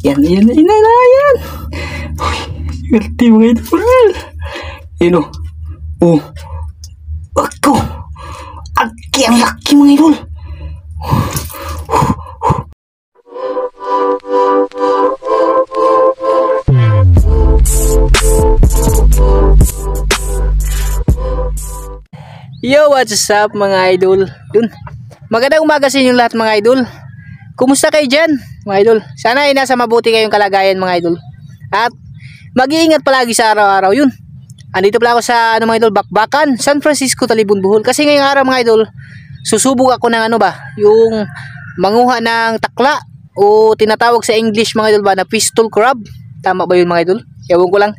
Yan, yan, yan, yan, yan. Swerte mga idol. Yan o. Oh. Ako. Aki, ang laki mga idol. Yo, what's up mga idol? Dun. Magandang umaga sa inyong lahat mga idol. Kumusta kayo dyan mga idol? Sana ay nasa mabuti kayong kalagayan mga idol. At mag-iingat palagi sa araw-araw yun. Andito pala ako sa ano mga idol, Bakbakan, San Francisco, Talibon, Bohol. Kasi ngayong araw mga idol, susubok ako ng ano ba, yung manguha ng takla o tinatawag sa English mga idol ba na pistol crab. Tama ba yun mga idol? Ewan ko lang.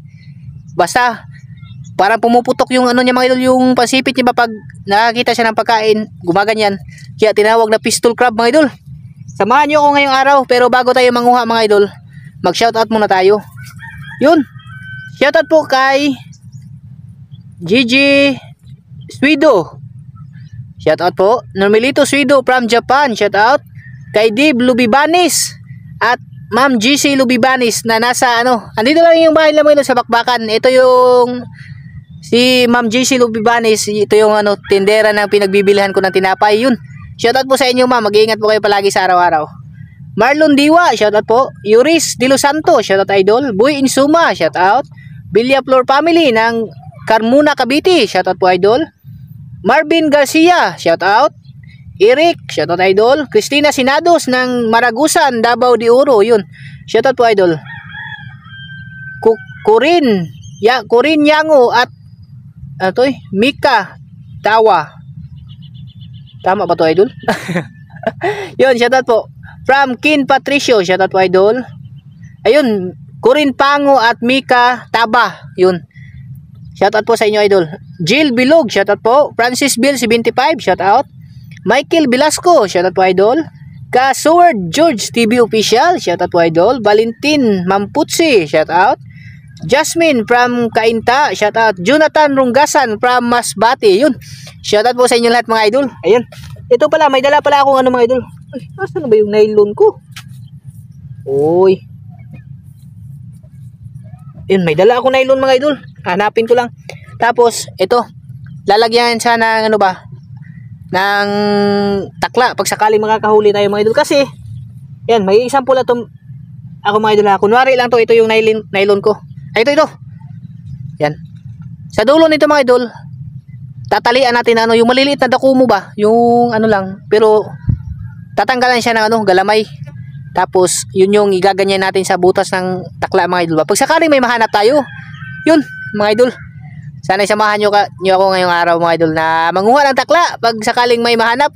Basta, parang pumuputok yung ano niya mga idol, yung pasipit niya ba pag nakakita siya ng pagkain, gumaganyan. Kaya tinawag na pistol crab mga idol. Samahan niyo ako ngayong araw, pero bago tayo manguha mga idol, mag-shoutout muna tayo. Yun. Shoutout po kay Gigi Swido. Shoutout po. Normalito Swido from Japan. Shoutout. Kay Dib Lubibanis. At Ma'am GC Lubibanis na nasa ano. Andito lang yung bahay naman sa Bakbakan. Ito yung si Ma'am GC Lubibanis. Ito yung ano tindera ng pinagbibilihan ko ng tinapay. Yun. Shoutout po sa inyo ma'am. Mag-iingat po kayo palagi sa araw-araw. Marlon Diwa, shoutout po. Yuris De Los Santos, shoutout idol. Boy Insuma, shoutout. Bilya Flor Family ng Carmona Cavite, shoutout po idol. Marvin Garcia, shoutout. Eric, shoutout idol. Christina Sinados ng Maragusan, Davao de Oro, yun. Shoutout po idol. Ku Corin, ya, Corin Yango at ano to eh, Mika Tawa. Tama ba to idol? yun, shoutout po. From Kin Patricio, shoutout po idol. Ayun, Corin Pango at Mika Taba, yun. Shoutout po sa inyo idol. Jill Bilog, shoutout po. Francis Bill 75, shoutout. Michael Velasco, shoutout po idol. Kasword George TV Official, shoutout po idol. Valentin Mamputsi, shoutout. Jasmine from Kainta, shoutout. Jonathan Runggasan from Masbate, yun. Shoutout po sa inyo lahat mga idol. Ayun. Ito pala, may dala pala akong ano mga idol. Ay, asan ba yung nylon ko? Uy. Yun, may dala ako nylon mga idol. Hanapin ko lang. Tapos, ito. Lalagyan siya ng ano ba? Ng takla. Pag sakali makakahuli tayo mga idol. Kasi, yan, may isang pula itong ako mga idol ha. Kunwari lang to, ito yung nylon, nylon ko. Ay, ito, ito. Yan. Sa dulo nito mga idol, tatalian natin ano, yung maliliit na dakumo ba? Yung ano lang. Pero, tatanggalan siya ng ano, galamay. Tapos, yun yung igaganyan natin sa butas ng takla mga idol. Pag sakaling may mahanap tayo, yun, mga idol. Sana samahan nyo, ka, nyo ako ngayong araw mga idol na manguha ng takla pag sakaling may mahanap.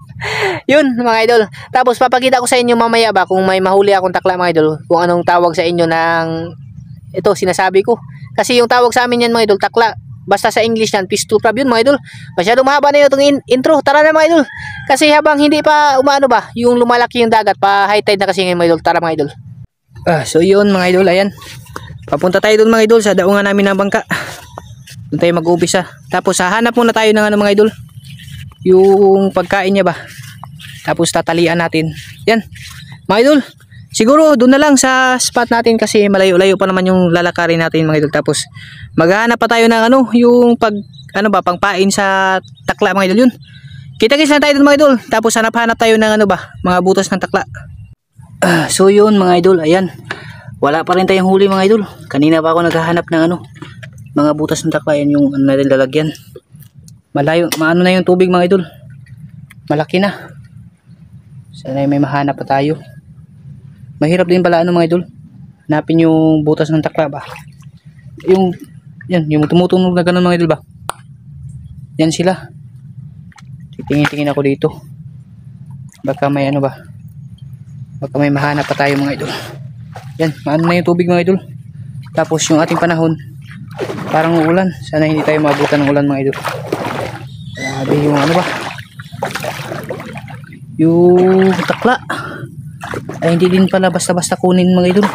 yun, mga idol. Tapos, papakita ko sa inyo mamaya ba kung may mahuli akong takla mga idol. Kung anong tawag sa inyo ng, ito, sinasabi ko. Kasi yung tawag sa amin yan mga idol, takla. Basta sa English yan, pistol crab yun mga idol. Masyadong mahaba na in- intro. Tara na mga idol. Kasi habang hindi pa umaano ba, yung lumalaki yung dagat, pa high tide na kasi ngayon mga idol. Tara mga idol. Ah, so yun mga idol, ayan. Papunta tayo doon mga idol sa daungan namin ng bangka. Doon tayo mag-umpisa. Tapos hahanap muna tayo ng ano mga idol. Yung pagkain niya ba. Tapos tatalian natin. Yan. Mga idol, siguro doon na lang sa spot natin kasi malayo-layo pa naman yung lalakarin natin mga idol. Tapos maghahanap pa tayo ng ano, yung pag ano ba, pangpain sa takla mga idol yun. Kita-kits na tayo doon mga idol. Tapos hanap-hanap tayo ng ano ba, mga butas ng takla. Ah, so yun mga idol, ayan. Wala pa rin tayong huli mga idol. Kanina pa ako naghahanap ng ano, mga butas ng takla. Yan yung ano natin lalagyan. Malayo, maano na yung tubig mga idol. Malaki na. Sana may mahanap pa tayo. Mahirap din pala ano mga idol. Hanapin yung butas ng takla ba. Yung, yan, yung tumutunog na ganun mga idol ba. Yan sila. Titingin-tingin ako dito. Baka may ano ba. Baka may mahanap pa tayo mga idol. Yan, maano na yung tubig mga idol. Tapos yung ating panahon, parang uulan. Sana hindi tayo maabutan ng ulan mga idol. Grabe yung ano ba. Yung takla. Ay hindi din pala basta-basta kunin mga idol.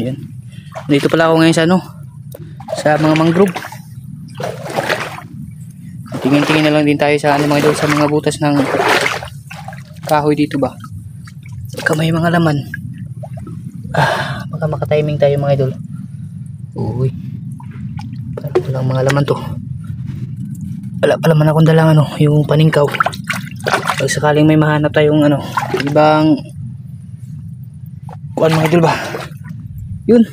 Yan. Dito pala ako ngayon sa ano, sa mga mangrove. Tingin-tingin na lang din tayo sa ano mga idol sa mga butas ng kahoy dito ba? Baka may mga laman. Ah, baka makatiming tayo mga idol. Uy. Parang mga laman to. Wala pa naman akong dalang ano, yung paningkaw. Pag sakaling may mahanap tayong ano, ibang kuan mga idol ba? Yun.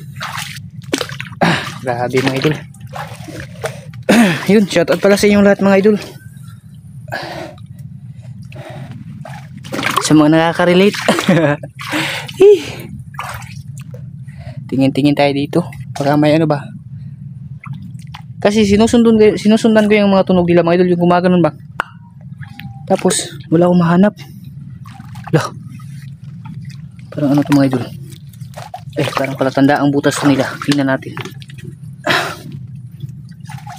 Ah, grabe mga idol. Yun, shoutout pala sa inyong lahat mga idol. Sa mga nakaka-relate. Tingin-tingin tayo dito. Baka may ano ba? Kasi sinusundan ko, sinusundan ko yung mga tunog nila mga idol, yung gumaganon ba? Tapos, wala akong mahanap. Lah. Parang ano to mga idol? Eh, parang palatanda ang butas nila. Tingnan natin. Ah.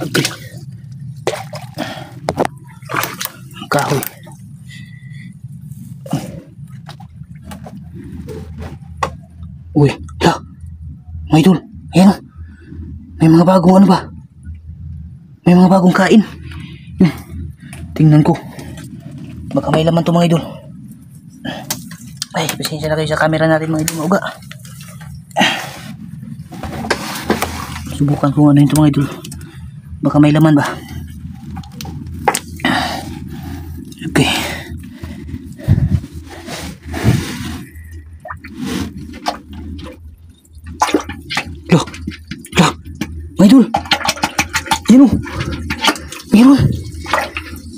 Okay. Kahoy. Uy, la. Mga idol, ayan o. May mga bagong ano ba? May mga bagong kain. Tingnan ko. Baka may laman to mga idol. Ay, pasensya na kayo sa camera natin mga idol. Mauga. Subukan ko ano yun to mga idol. Baka may laman ba? Okay. Loh, loh, mga idol. Yan o. Meron.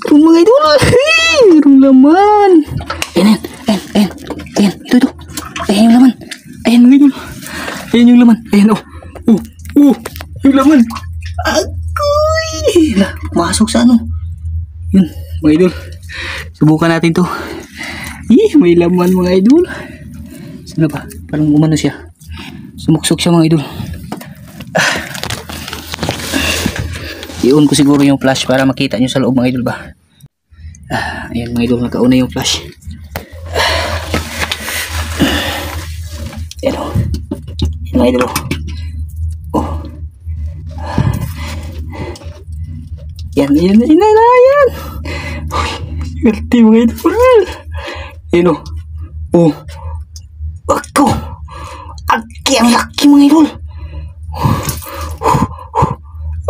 Ito mga idol. Hey, Meron laman. Ayan, ayan, ayan, ayan, ayan. Ito, ito. Ayan yung laman. Ayan mga idol. Ayan yung laman. Ayan o. Oh, oh, yung laman. Agoy. Lah, masok sa ano. Yun, mga idol. Subukan natin to. Ih, may laman mga idol. Sino ba? Parang umano siya. Sumuksok siya mga idol. I-on ko siguro yung flash para makita nyo sa loob mga idol ba. Ah, ayan mga idol, nakauna yung flash. Ayan o. Ayan mga idol o. Yan, yan, yan, yan, yan. Uy, swerte mga idol. Ayan o. Oh. Ako. Aki, ang laki mga idol.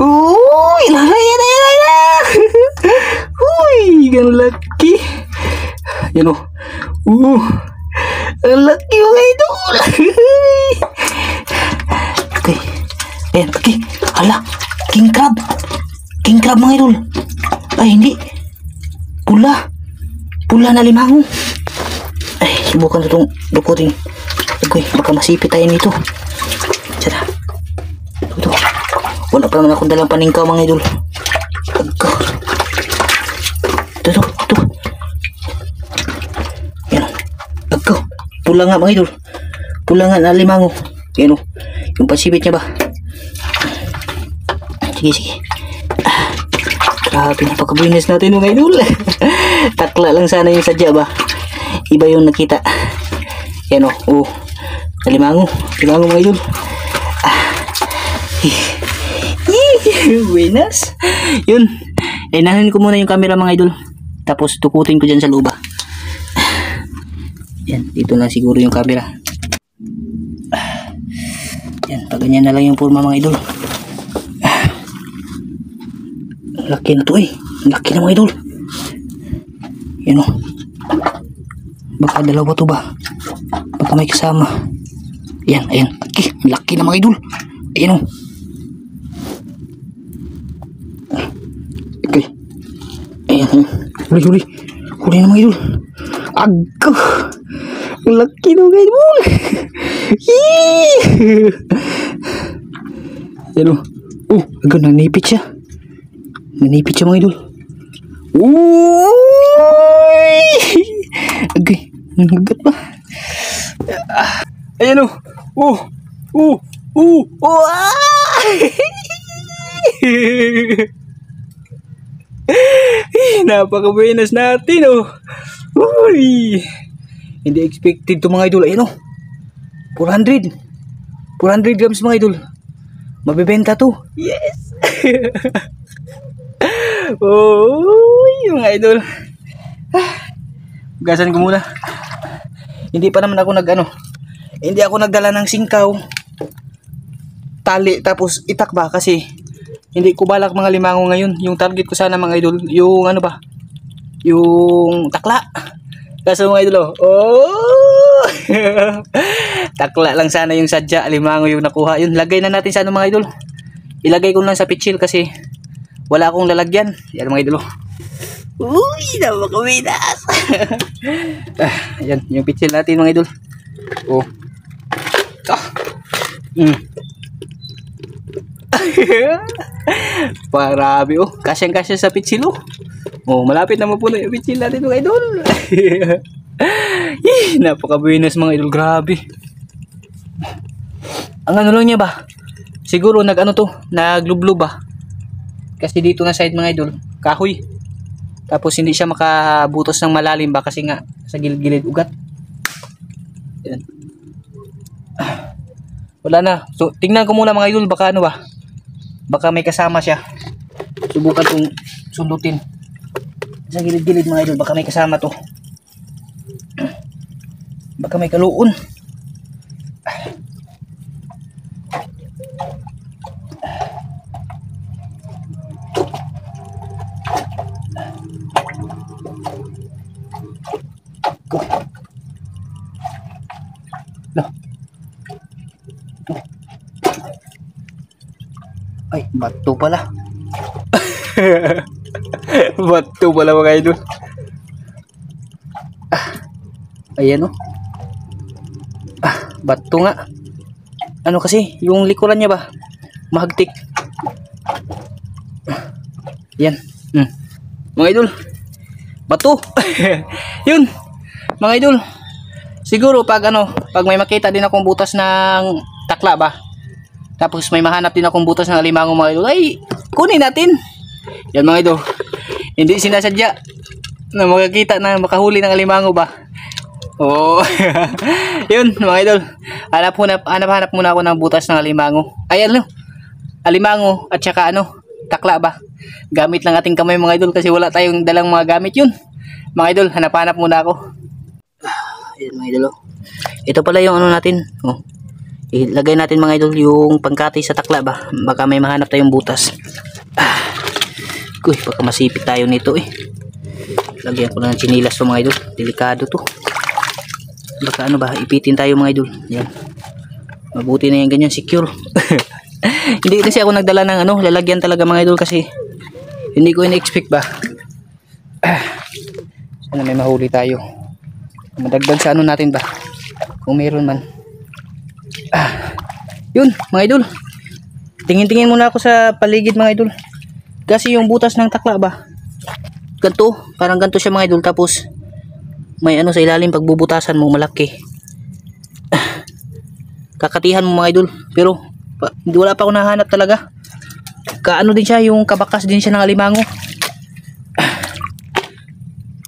Uy, lala yan, yan, yan, yan. Uy, ang laki. Yan o. Uh, ang laki mga idol. okay. Ayan, okay. Hala, king crab. King crab mga idol. Ay, hindi. Pula. Pula na limango. Ay, subukan itong dukutin. Okay, baka masipit tayo nito. Tara. Ito. Wala pa naman akong dalang paningkaw mga idol. Agka. Ito, ito, ito. Yan. Agka. Pula nga mga idol. Pula nga na limango. Yan o. Yung pasipit niya ba? Sige, sige. Grabe, napakabuinas natin mga idol. Takla lang sana yung sadya ba? Iba yung nakita. Yan o. Oh. Limango. Limango mga idol. Ah. Buenas. Yun. Eh, nahin ko muna yung camera mga idol. Tapos tukutin ko dyan sa luba. Yan. Dito na siguro yung camera. Yan. Pag ganyan na lang yung forma mga idol. Laki na to eh. Laki na mga idol. Yan o. Baka dalawa to ba? Baka may kasama. Ayan, ayan. Laki, laki na mga idol. Ayan o. Okay. Ayan, ayan. Huli, huli. Huli na mga idol. Ang laki na mga idol. Yee! O. Oh, agad nanipit siya. Nanipit siya mga idol. Uy! Agay, nanagat pa. Ayan o. Oh, oh, oh, oh, ah! Napaka-buenas natin oh. Uy! Hindi expected to mga idol. Ayan o. 400. 400 grams mga idol. Mabibenta to. Yes! oh, mga idol. Ah, Gasan ko muna. Hindi pa naman ako nag ano. Hindi ako nagdala ng singkaw. Tali tapos itak ba kasi hindi ko balak mga limango ngayon. Yung target ko sana mga idol, yung ano ba? Yung takla. Kaso mga idol, oh. oh! takla lang sana yung sadya, limango yung nakuha. Yun, lagay na natin sa ano mga idol. Ilagay ko lang sa pitchil kasi wala akong lalagyan. Yan mga idol. Uy, napakaminas. ah, yan, yung pitchil natin mga idol. Oh. Ah. Mm. Parabi oh. Kasyang kasya sa pitchil oh. Oh, malapit na mapuno yung pitchil natin mga idol. Ih, napakabuenas mga idol. Grabe. Ang ano lang niya ba? Siguro nag ano to, naglublo ba? Kasi dito na side mga idol, kahoy. Tapos hindi siya makabutos ng malalim ba kasi nga sa gilid-gilid ugat. Yan. Wala na. So, tingnan ko muna mga idol baka ano ba? Baka may kasama siya. Subukan kong sundutin. Sa gilid-gilid mga idol baka may kasama to. Baka may kaluon. Pala. bato pala mga idol. Ah, ayan oh. Ah, bato nga. Ano kasi, yung likuran niya ba? Mahagtik. Ah, Yan. Hmm. Mga idol. Bato. Yun. Mga idol. Siguro pag ano, pag may makita din akong butas ng takla ba? Tapos may mahanap din akong butas ng alimango mga idol. Ay, kunin natin. Yan mga idol. Hindi sinasadya na makakita na makahuli ng alimango ba? Oo. Yun mga idol. Hanap muna, hanap, hanap muna ako ng butas ng alimango. Ay ano? Alimango at saka ano? Takla ba? Gamit lang ating kamay mga idol kasi wala tayong dalang mga gamit yun. Mga idol, hanap-hanap muna ako. Ayan mga idol. oh. Ito pala yung ano natin. Oh. Ilagay natin mga idol yung pangkati sa takla ba. Baka may mahanap tayong butas. Ah. Uy, baka masipit tayo nito eh. Lagyan ko na ng chinilas to mga idol. Delikado to. Baka ano ba, ipitin tayo mga idol. Yan. Mabuti na yan ganyan, secure. hindi kasi ako nagdala ng ano, lalagyan talaga mga idol kasi hindi ko in-expect ba. Ah. Sana may mahuli tayo. Madagdag sa ano natin ba? Kung meron man. Ah. Yun, mga idol. Tingin-tingin muna ako sa paligid mga idol. Kasi yung butas ng takla ba? Ganto, parang ganto siya mga idol. Tapos, may ano sa ilalim pagbubutasan mo malaki. Ah. Kakatihan mo mga idol. Pero, pa, wala pa ako nahanap talaga. Kaano din siya, yung kabakas din siya ng alimango.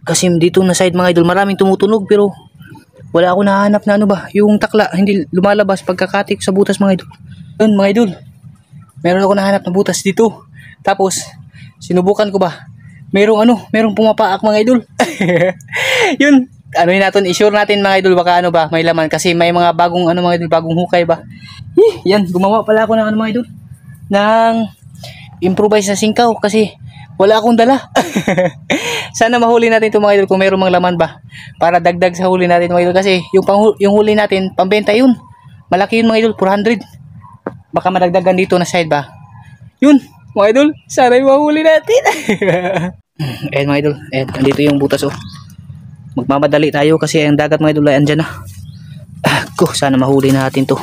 Kasi dito na side mga idol, maraming tumutunog pero wala ako nahanap na ano ba, yung takla hindi lumalabas pagkakatik sa butas mga idol. Yun mga idol, meron ako nahanap na butas dito. Tapos, sinubukan ko ba, merong ano, merong pumapaak mga idol. yun, ano yun natin, isure natin mga idol baka ano ba, may laman kasi may mga bagong ano mga idol, bagong hukay ba. Eh, yan, gumawa pala ako ng ano mga idol, ng improvise na singkaw kasi wala akong dala. Sana mahuli natin itong mga idol kung mayroong mga laman ba. Para dagdag sa huli natin mga idol. Kasi yung, pang, yung huli natin, pambenta yun. Malaki yun mga idol, 400. Baka madagdagan dito na side ba. Yun, mga idol. Sana yung mahuli natin. Ayan mga idol. Ayan, nandito yung butas oh. Magmamadali tayo kasi ang dagat mga idol ay andyan na. Ah, sana mahuli natin to.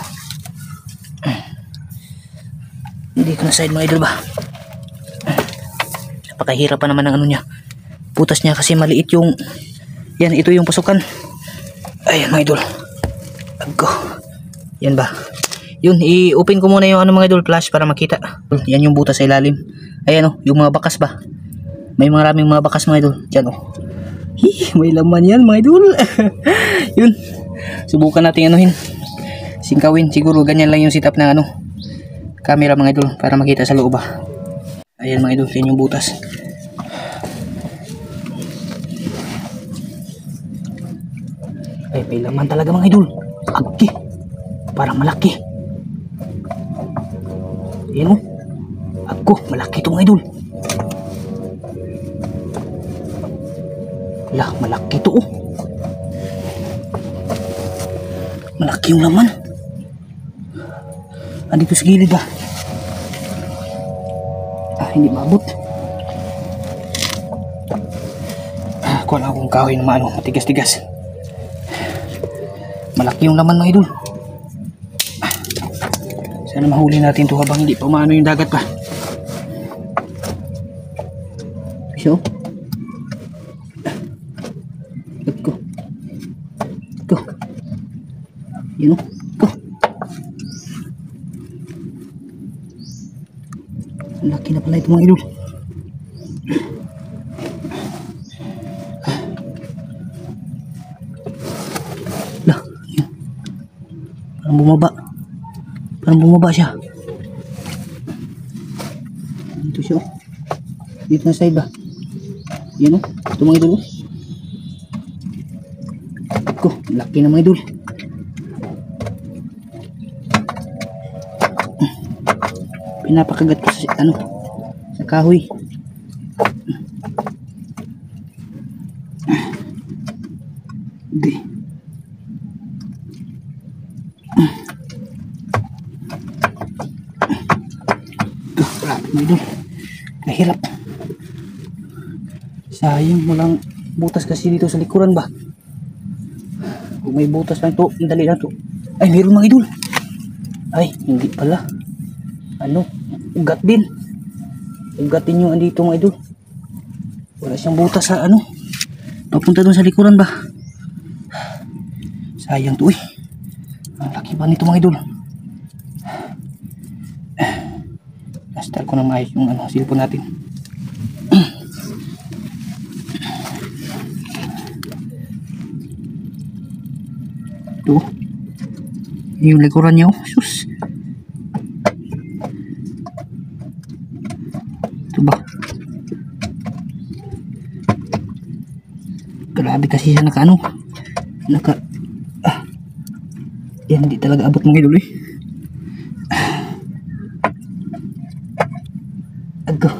Hindi ko na side mga idol ba napakahirap pa naman ng ano niya. Butas niya kasi maliit yung yan ito yung pasukan. Ayan mga idol. Aggo. yan ba? Yun i-open ko muna yung ano mga idol flash para makita. Yan yung butas sa ilalim. Ayan oh yung mga bakas ba? May maraming mga bakas mga idol. Dyan oh. Hi, may laman yan mga idol. Yun. Subukan natin anuhin. Singkawin siguro ganyan lang yung setup ng ano camera mga idol para makita sa loob ba Ayan mga idol, yan yung butas. Ay, may laman talaga mga idol. Agki. Parang malaki. Yan o. Ako, malaki ito mga idol. Lah, malaki ito oh. Malaki yung laman. Andito sa gilid ah. Ah, hindi maabot. Ah, kuha lang akong kahoy na maano, matigas-tigas. Malaki yung laman mga idol. Ah, Sana mahuli natin to habang hindi pa maano yung dagat pa. So, Go. Go. O. Go. Ang laki na pala ito mga idol. Lah, yun. Parang bumaba. Parang bumaba siya. Dito siya. oh. Dito na side ba? Yan o. Ito mga idol. oh. Ko, laki na mga idol. Pinapakagat ko sa ano, sa kahoy. Hindi. Ito, grabe mga idol. Mahirap. Sayang, walang butas kasi dito sa likuran ba? Kung may butas lang to, dali lang to. Ay, meron mga idol. Ay, hindi pala. Ano? Ugat din. Ugat din yung andito mga idol. Wala siyang butas sa ano. Papunta doon sa likuran ba? Sayang to eh. Ang laki ba nito mga idol? Basta ko na maayos yung ano, cellphone natin. Ito. Yung likuran niya. oh. Sus. Ito ba? Grabe kasi siya naka ano. Naka... Ah. Yan, hindi talaga abot mga idol eh. Ago.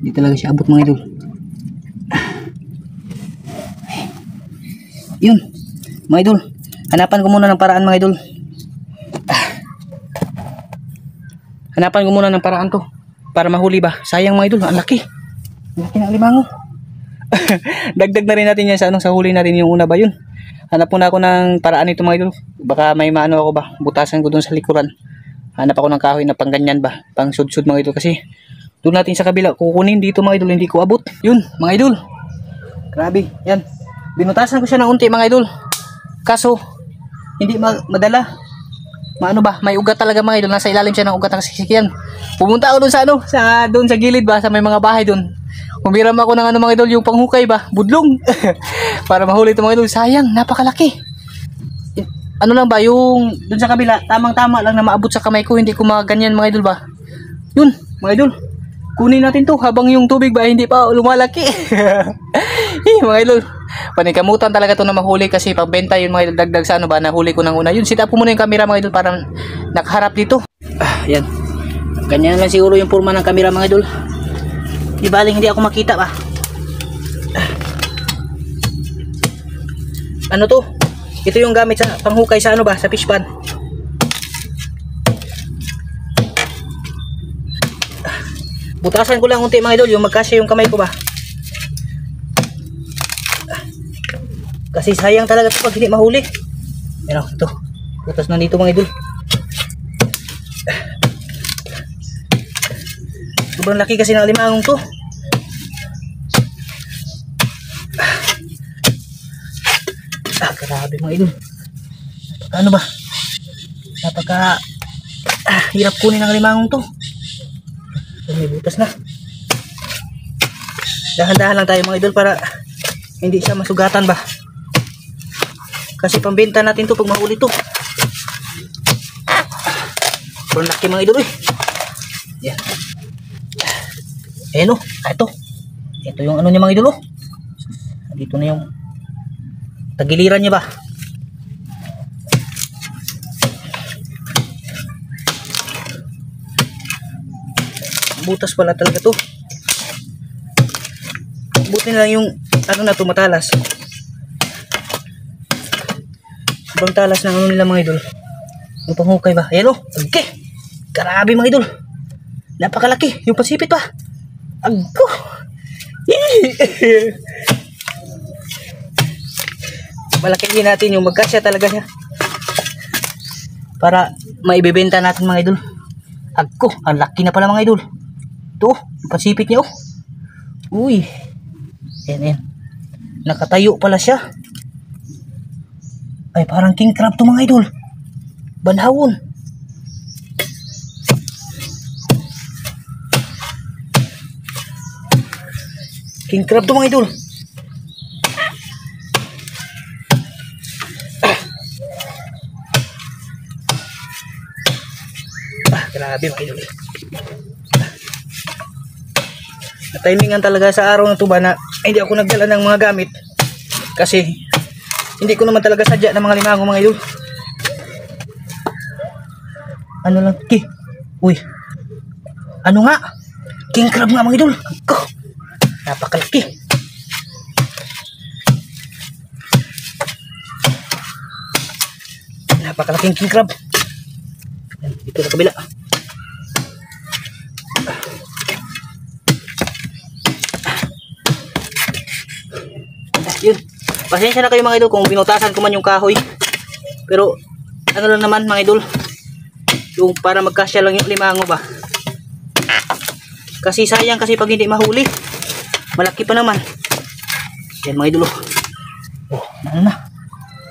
Hindi talaga siya abot mga idol. Yun. Mga idol, hanapan ko muna ng paraan mga idol. Hanapan ko muna ng paraan to para mahuli ba. Sayang mga idol, ang laki. Laki ng limango. Dagdag na rin natin yan sa, ano, sa huli natin yung una ba yun. Hanap muna ako ng paraan nito mga idol. Baka may maano ako ba, butasan ko dun sa likuran. Hanap ako ng kahoy na pang ganyan ba, pang sud-sud mga idol kasi doon natin sa kabila kukunin dito mga idol, hindi ko abot. Yun, mga idol. Grabe, yan. Binutasan ko siya ng unti mga idol. Kaso, hindi ma- madala. Maano ba? May ugat talaga mga idol. Nasa ilalim siya ng ugat ng sisikian. Pumunta ako doon sa ano, sa doon sa gilid ba, sa may mga bahay doon. Humiram ako ng ano mga idol, yung panghukay ba, budlong. Para mahuli ito mga idol. Sayang, napakalaki. Ano lang ba, yung doon sa kabila, tamang-tama lang na maabot sa kamay ko, hindi ko maganyan mga idol ba. Yun, mga idol. Kunin natin to habang yung tubig ba hindi pa lumalaki. eh, mga idol. Panikamutan talaga to na mahuli kasi pagbenta yun mga idol dagdag sa ano ba nahuli ko nang una. Yun, sit up muna yung camera mga idol para nakaharap dito. Ah, yan. Ganyan lang siguro yung forma ng camera mga idol. Di baling hindi ako makita ba. Ano to? Ito yung gamit sa panghukay sa ano ba, sa fish pan. Butasan ko lang unti mga idol, yung magkasya yung kamay ko ba. Kasi sayang talaga ito pag hindi mahuli. Pero ito, butas na dito mga idol. Sobrang laki kasi ng limangong to. Ah, grabe mga idol. Ano ba? Napaka ah, hirap kunin ng limangong to. May butas na. Dahan-dahan lang tayo mga idol para hindi siya masugatan ba. Kasi pambenta natin to pag mahuli to. Sobrang laki mga idol eh. Yan. Eh no, ah, ito. Ito yung ano niya mga idol oh. Dito na yung Tagiliran niya ba? Butas pala talaga to. Buti na lang yung ano na to matalas. Sobrang talas ng ano nila mga idol. Yung panghukay ba? Ayan o. Okay. Grabe mga idol. Napakalaki. Yung pasipit pa. Agko. Malakihin natin yung magkasya talaga siya. Para maibibenta natin mga idol. Agko. Ang laki na pala mga idol. Ito. Yung pasipit niya oh. Uy. Ayan, ayan. Nakatayo pala siya. Ay, parang king crab to mga idol. Banhawon. King crab to mga idol. Ah, grabe mga idol. Na-timingan talaga sa araw na to ba na hindi ako nagdala ng mga gamit. Kasi hindi ko naman talaga sadya ng mga limango mga idol. Ano lang, ki? Uy. Ano nga? King crab nga mga idol. Ko. Napakalaki. Napakalaking king crab. Yan, Dito sa kabila. Yun. Pasensya na kayo mga idol kung binutasan ko man yung kahoy. Pero ano lang naman mga idol. Yung para magkasya lang yung limango ba. Kasi sayang kasi pag hindi mahuli. Malaki pa naman. Yan mga idol. Oh, oh ano na.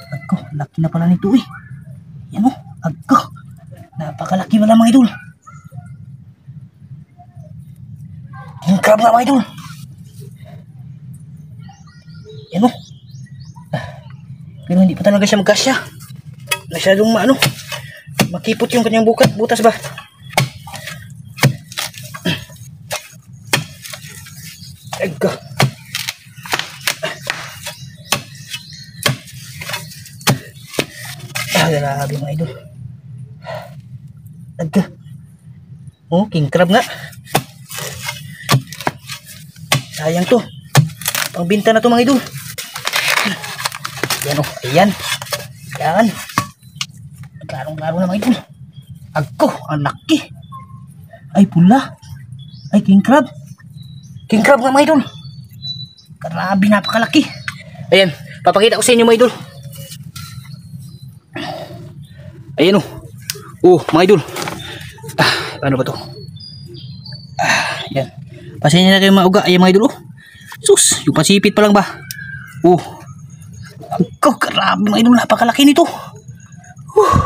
Agko, laki na pala nito eh. Yan oh, agko. Napakalaki pala mga idol. King crab na mga idol. Yan o. Pero hindi pa talaga siya magkasya. Masyadong maano. Makipot yung kanyang bukat. Butas ba? Ega. Ah, grabe mga idol. Ega. Oh, king crab nga. Sayang to. Pangbinta na to mga idol. Yan o. Ayan. Yan. Klarong-klaro na mga idol. Agko. Ang laki. Ay pula. Ay king crab. King crab nga mga idol. Grabe napakalaki. Ayan. Papakita ko sa inyo mga idol. Ayan o. Oh, mga idol. Ah, paano ba to? Ah, yan. Pasensya na kayo mga uga. Ayan mga idol oh. Sus, yung pasipit pa lang ba? Oh. Ako, grabe mga idol, napakalaki nito. Uh.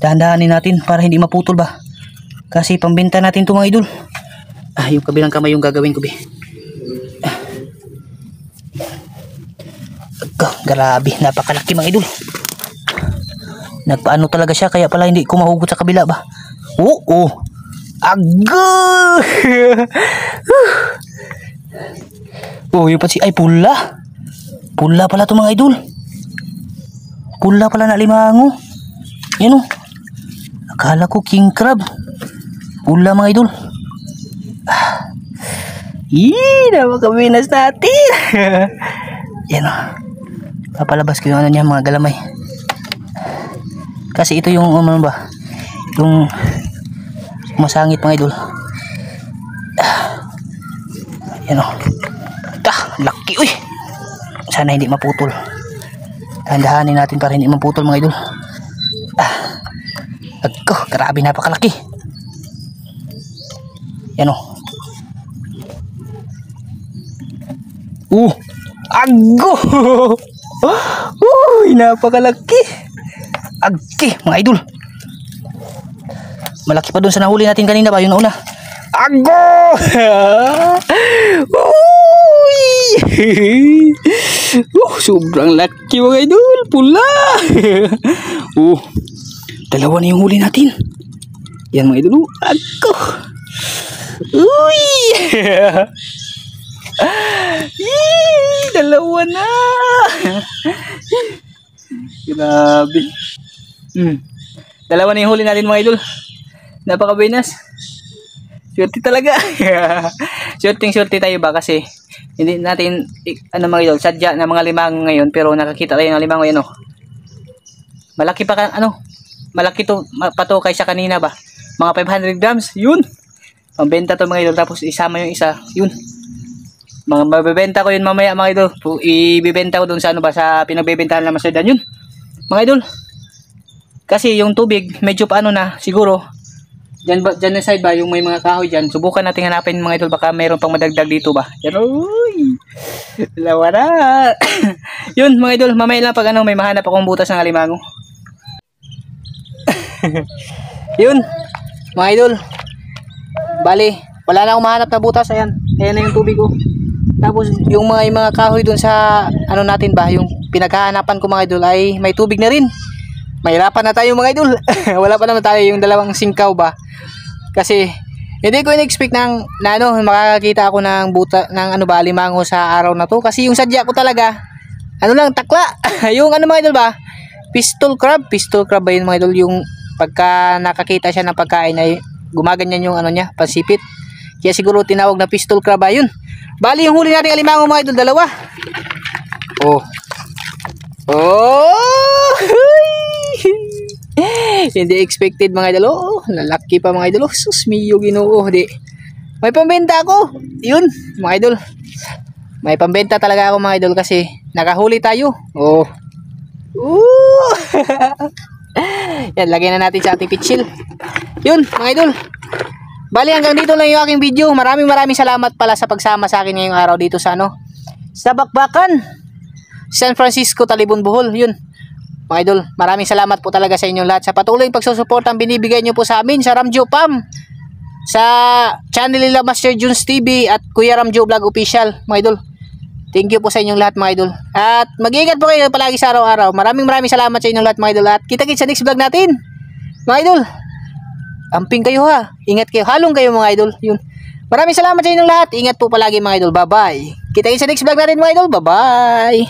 Dahan-dahanin natin para hindi maputol ba? Kasi pambenta natin to mga idol. Ah, yung kabilang kamay yung gagawin ko, be. Ah. Grabe, napakalaki mga idol. Nagpaano talaga siya, kaya pala hindi ko mahugot sa kabila ba? Oo. Ago! oh, yung pati ay pula. Pula pala to mga idol. Pula pala na limango. Yan oh. Akala ko king crab. Pula mga idol. Ah. Ih, napakabinas natin. Yan oh. Papalabas ko yung ano niya mga galamay. Kasi ito yung ano ba? Yung masangit mga idol. Ah. yan o ah, laki uy. Sana hindi maputol. Tandahanin natin para hindi maputol mga idol. Ah. agko grabe napakalaki. Yan o uh aggo! Uy napakalaki agki mga idol Malaki pa doon sa nahuli natin kanina ba? Yung nauna. Ago! Oh, sobrang laki mga idol. Pula! oh, dalawa na yung huli natin. Yan mga idol. Ago! Uy! Yee! Dalawa na! Grabe. Hmm. Dalawa na yung huli natin mga idol. Napaka-binas. Swerte talaga. Swerteng swerte tayo ba kasi hindi natin ano mga idol, sadya na mga limang ngayon pero nakakita tayo ng limang ngayon oh. Malaki pa ka, ano? Malaki to pa to kaysa kanina ba? Mga 500 grams. Yun. Pambenta to mga idol tapos isama yung isa. Yun. Mga mabebenta ko yun mamaya mga idol. Ibibenta ko dun sa ano ba sa pinagbebentahan ng Masadan yun. Mga idol. Kasi yung tubig medyo paano na siguro Diyan ba diyan na side ba yung may mga kahoy diyan. Subukan nating hanapin mga idol baka mayroon pang madagdag dito ba. Yan uy. Dalawa na. yun mga idol, mamaya lang pag ano may mahanap akong butas ng alimango. Yun, mga idol. Bali, wala na akong mahanap na butas. Ayan, ayan na yung tubig ko. Tapos, yung mga, yung mga kahoy dun sa, ano natin ba, yung pinaghahanapan ko mga idol ay may tubig na rin. Mahirapan na tayo mga idol. wala pa naman tayo yung dalawang singkaw ba. Kasi, hindi ko in-expect ng, na ano, makakakita ako ng buta, ng ano ba, limango sa araw na to. Kasi yung sadya ko talaga, ano lang, takla. yung ano mga idol ba, pistol crab, pistol crab ba yun mga idol, yung pagka nakakita siya ng pagkain ay gumaganyan yung ano niya, pansipit. Kaya siguro tinawag na pistol crab ba yun. Bali yung huli natin alimango mga idol, dalawa. Oh. Oh! Hindi expected mga idol. Oh, lalaki pa mga idol. Oh, sus, miyo ginoo. Di. May pambenta ako. Yun, mga idol. May pambenta talaga ako mga idol kasi nakahuli tayo. Oh. Yan, lagyan na natin sa ating pitchill. Yun, mga idol. Bali, hanggang dito lang yung aking video. Maraming maraming salamat pala sa pagsama sa akin ngayong araw dito sa ano. Sa Bakbakan. San Francisco, Talibon, Bohol. Yun. Mga idol, maraming salamat po talaga sa inyong lahat sa patuloy pagsusuporta ang binibigay nyo po sa amin sa Ramjo Pam. Sa channel nila Master Junes TV at Kuya Ramjo Vlog Official. Mga idol, Thank you po sa inyong lahat mga idol. At mag-iingat po kayo palagi sa araw-araw. Maraming maraming salamat sa inyong lahat mga idol. At kita-kits sa next vlog natin. Mga idol. Amping kayo ha. Ingat kayo. Halong kayo mga idol. Yun. Maraming salamat sa inyong lahat. Ingat po palagi mga idol. Bye-bye. Kita-kits sa next vlog natin mga idol. Bye-bye.